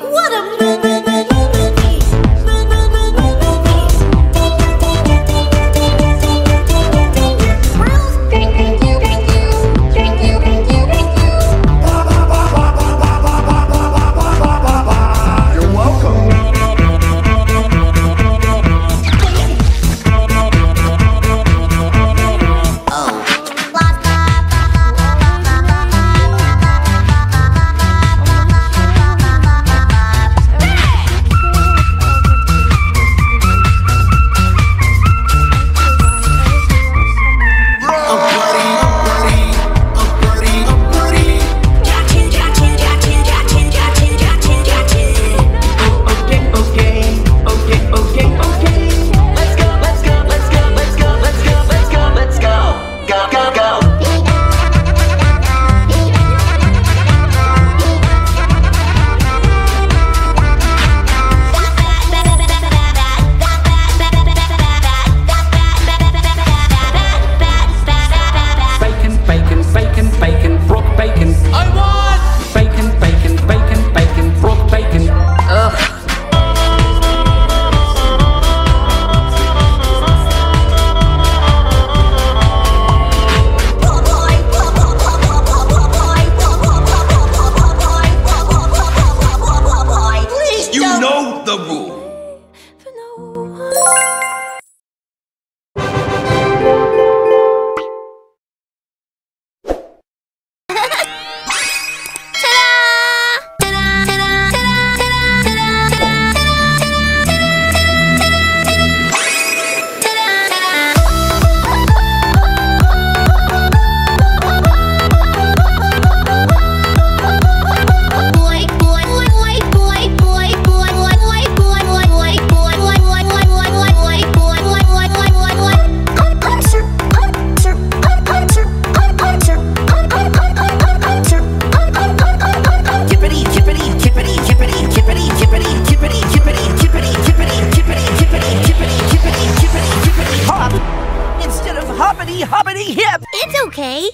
What a movie!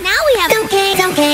Now we have. Donkey, Donkey.